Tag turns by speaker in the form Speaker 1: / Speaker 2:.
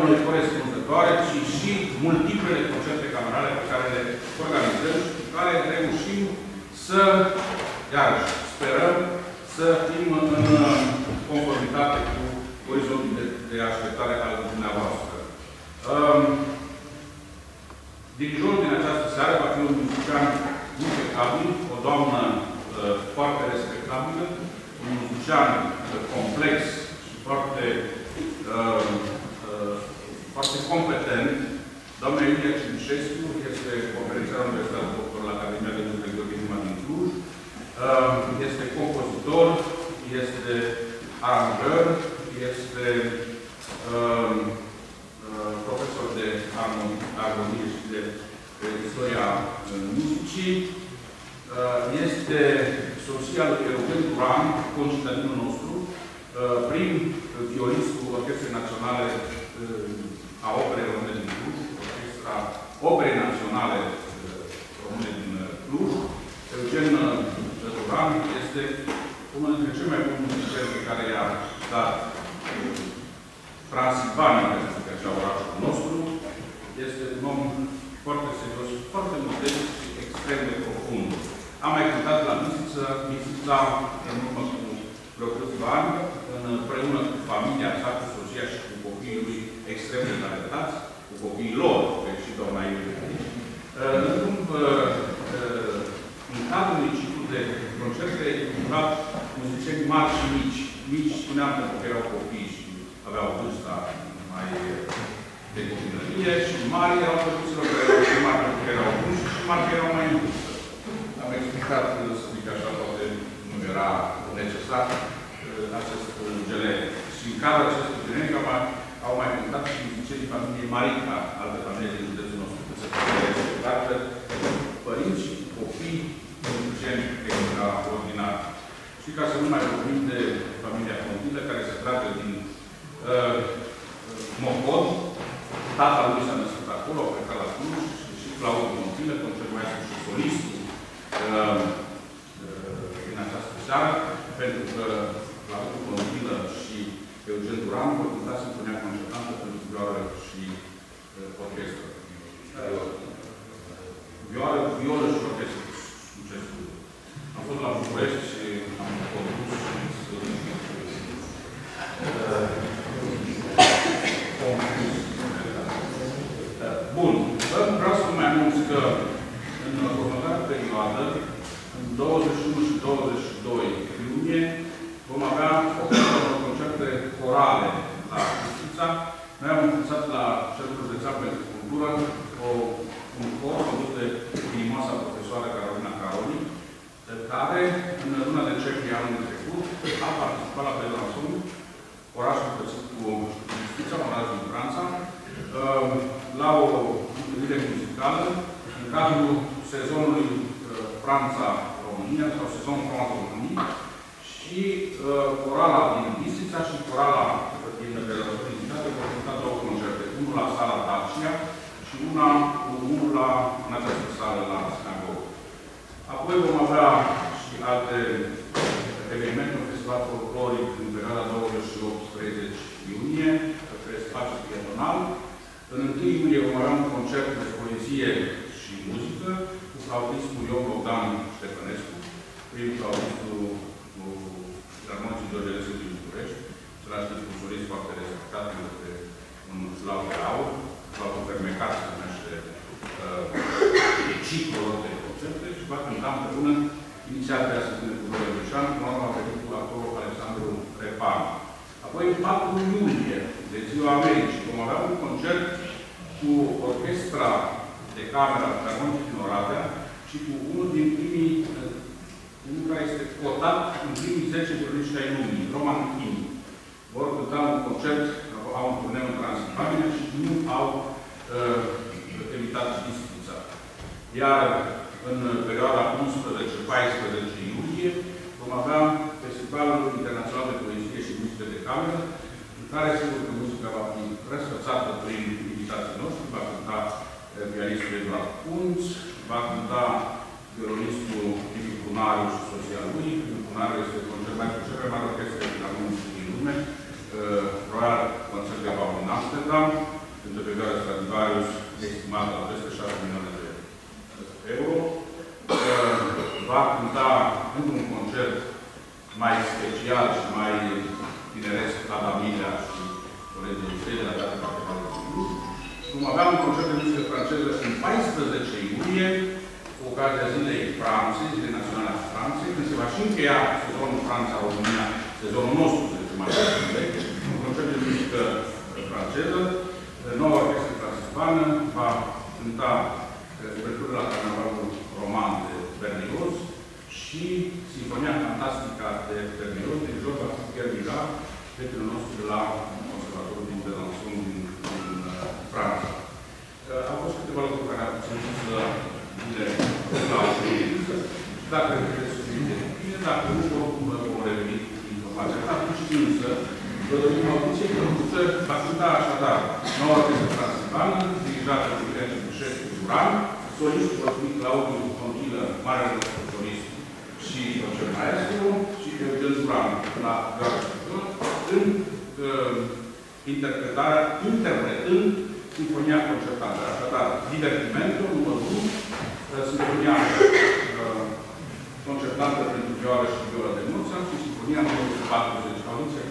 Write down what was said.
Speaker 1: sperăm noi corespunzătoare, ci și multiplele concerte camerale pe care le organizăm și cu care reușim să, iarăși, sperăm să fim în conformitate cu orizontul de, de așteptare al dumneavoastră. Um, Dirijorul din această seară va fi un muzician impecabil, o doamnă uh, foarte respectabilă, un muzician uh, complex și foarte, uh, uh, foarte competent. Doamna Iulia Cimișescu este conferențiar universitar doctor la Academia de Muzică Gheorghe din Cluj. Uh, este compozitor, este aranjăr, este uh, uh, profesor de armonie și de istoria muzicii. Este soția lui Eugen Duran, concitadinul nostru, prim violistul Orchestrei Naționale a Operei Române din Cluj, Orchestra Operei Naționale Române din Cluj. Eugen Duran este unul dintre cei mai buni muzicieni pe care i-a dat Transilvania, pentru că așa orașul nostru, este un om foarte serios, foarte modest și extrem de profund. Am mai cântat la Misița, Misița în urmă cu vreo câțiva ani, împreună cu familia sa, cu soția și cu copiii lui extrem de talentați, cu copiii lor, pe și doamna Iulie. În timp, în cadrul unui ciclu de concerte, invitat muzicieni mari și mici. Mici, spuneam, pentru că erau copii și aveau vârsta mai de copilărie și mari erau părinților care erau și mari pentru că erau buni și mari că erau mai în vârstă. Am explicat, să zic așa, poate nu era necesar acest generic. Și în cadrul acestui generic au mai cântat și muzicienii familiei Marica, altă familie din județul nostru, că se poate părinți și copii muzicieni extraordinari. Și ca să nu mai vorbim de familia Contilă, care se trage din uh, Mocod, Tata lui s-a născut acolo, a plecat la Cluj și Claudiu Contilă, concertmaestru și solistul uh, uh, în această seară, pentru că Claudiu Contilă și Eugen Duran vor cânta Sinfonia Concertantă pentru vioară și uh, orchestră. Într-un concert mai special și mai tineresc la Damilea și colegii săi de la data parte Vom avea un concert de muzică franceză în 14 iulie, cu ocazia Zilei Franței, Zilei Naționale a Franței, când se va și încheia sezonul Franța-România, sezonul nostru, să zicem așa, un concert de muzică franceză, noua orchestră transilvană va cânta obertura la Carnavalul Roman de Berlioz și Sinfonia Fantastică de Berlioz, de joc va fi Pierre Mira, prietenul nostru de la Conservatorul din Besançon, din, din uh, Franța. Uh, au fost câteva lucruri care au ținut să le la dacă credeți suficient de bine, dacă nu, oricum vom reveni cu informația. Atunci însă, vă dorim audiție că va cânta așadar noua orchestră transilvană, dirijată de Virențe Bușescu Duran, solistul va fi Claudiu Conchilă, marele nostru solist și concert maestru, și Eugen Duran la gară în uh, interpretarea, interpretând Sinfonia Concertată. Așadar, Divertimento, numărul 1, uh, Sinfonia uh, Concertată pentru vioară și vioară de Mozart și Sinfonia numărul 40. Audiția